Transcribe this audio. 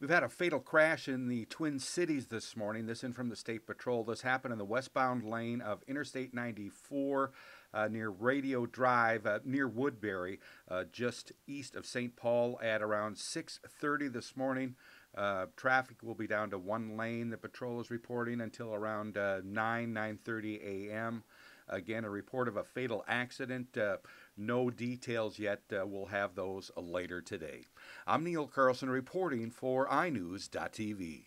We've had a fatal crash in the Twin Cities this morning. This in from the State Patrol. This happened in the westbound lane of Interstate 94 uh, near Radio Drive, uh, near Woodbury, uh, just east of St. Paul at around 6:30 this morning. Uh, traffic will be down to one lane. The patrol is reporting until around uh, 9 9:30 a.m. Again, a report of a fatal accident. Uh, no details yet. Uh, we'll have those later today. I'm Neil Carlson reporting for iNewZ.TV.